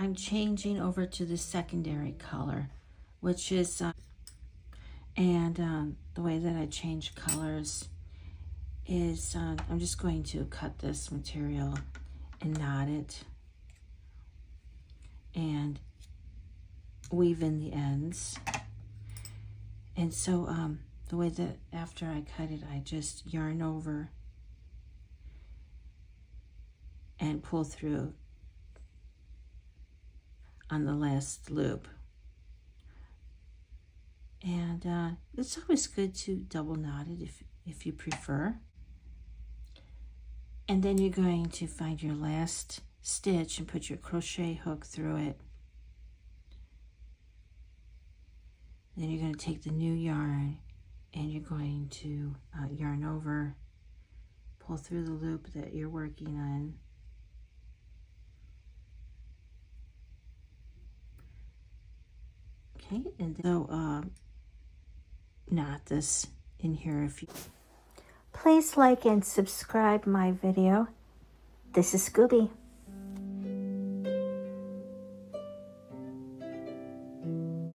I'm changing over to the secondary color, which is, uh, and um, the way that I change colors is uh, I'm just going to cut this material and knot it and weave in the ends. And so um, the way that after I cut it, I just yarn over and pull through on the last loop. And uh, it's always good to double knot it if, if you prefer. And then you're going to find your last stitch and put your crochet hook through it. Then you're going to take the new yarn and you're going to uh, yarn over, pull through the loop that you're working on. Okay, and so uh, knot this in here if you... Please like and subscribe my video. This is Scooby.